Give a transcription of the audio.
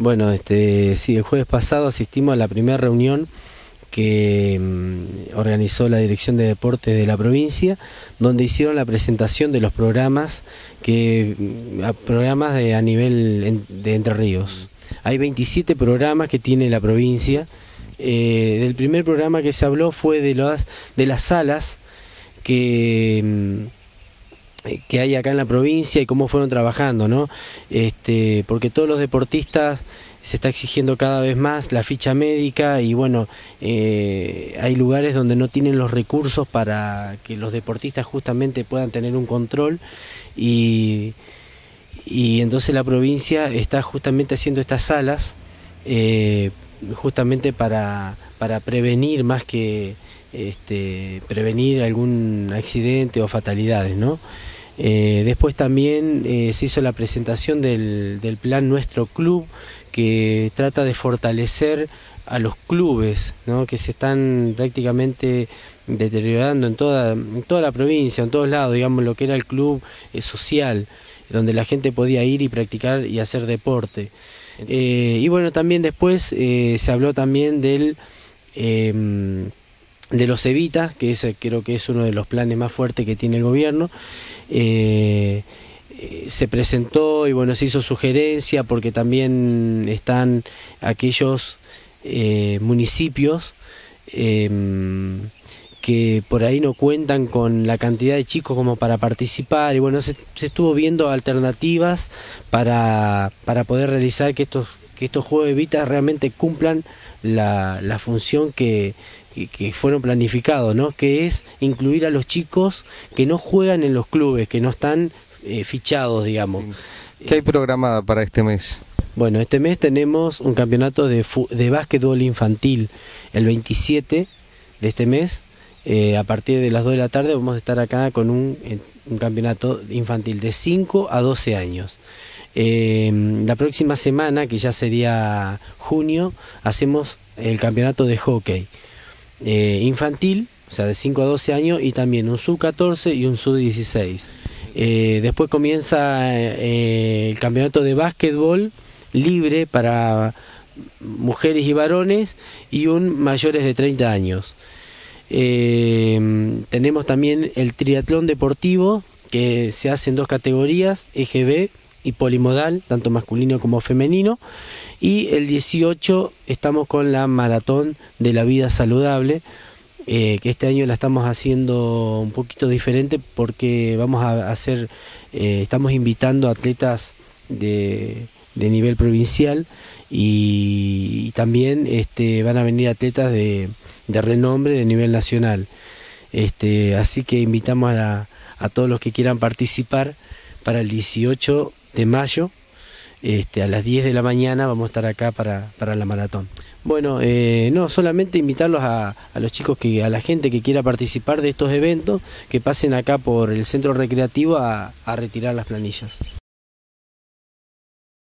Bueno, este, sí, el jueves pasado asistimos a la primera reunión que mm, organizó la Dirección de Deportes de la provincia, donde hicieron la presentación de los programas que mm, programas de, a nivel de Entre Ríos. Hay 27 programas que tiene la provincia. Eh, del primer programa que se habló fue de las de las salas que mm, que hay acá en la provincia y cómo fueron trabajando, ¿no? Este, porque todos los deportistas se está exigiendo cada vez más la ficha médica y bueno, eh, hay lugares donde no tienen los recursos para que los deportistas justamente puedan tener un control y, y entonces la provincia está justamente haciendo estas salas eh, justamente para, para prevenir más que este, prevenir algún accidente o fatalidades, ¿no? Eh, después también eh, se hizo la presentación del, del, plan Nuestro Club, que trata de fortalecer a los clubes, ¿no? que se están prácticamente deteriorando en toda, en toda la provincia, en todos lados, digamos, lo que era el club eh, social, donde la gente podía ir y practicar y hacer deporte. y bueno, también después se habló también del em, de los Evita, que ese creo que es uno de los planes más fuertes que tiene el gobierno. Eh, eh, se presentó y bueno, se hizo sugerencia porque también están aquellos eh, municipios em, que por ahí no cuentan con la cantidad de chicos como para participar y bueno, se, estuvo viendo alternativas para, para poder realizar que estos, que estos Juegos Evita realmente cumplan la, la función que, que, fueron planificados, ¿no? que es incluir a los chicos que no juegan en los clubes, que no están eh, fichados, digamos. ¿Qué hay programada para este mes? Bueno, este mes tenemos un campeonato de, de básquetbol infantil el 27 de este mes. Eh, a partir de las 2 de la tarde vamos a estar acá con un, un campeonato infantil de 5 a 12 años. Eh, la próxima semana, que ya sería junio, hacemos el campeonato de hockey eh, infantil, o sea, de 5 a 12 años, y también un sub-14 y un sub-16. Eh, después comienza el campeonato de básquetbol libre para mujeres y varones y un mayores de 30 años. tenemos también el triatlón deportivo que se hace en dos categorías, EGB y polimodal, tanto masculino como femenino. Y el 18 estamos con la maratón de la vida saludable, eh, que este año la estamos haciendo un poquito diferente porque vamos a hacer, eh, estamos invitando atletas de, de nivel provincial y, también este, van a venir atletas de, de renombre de nivel nacional. Este, así que invitamos a, a todos los que quieran participar para el 18 de mayo. Este, a las 10 de la mañana vamos a estar acá para, para la maratón. Bueno, eh, no, solamente invitarlos a, a, los chicos, que a la gente que quiera participar de estos eventos, que pasen acá por el centro recreativo a, a retirar las planillas.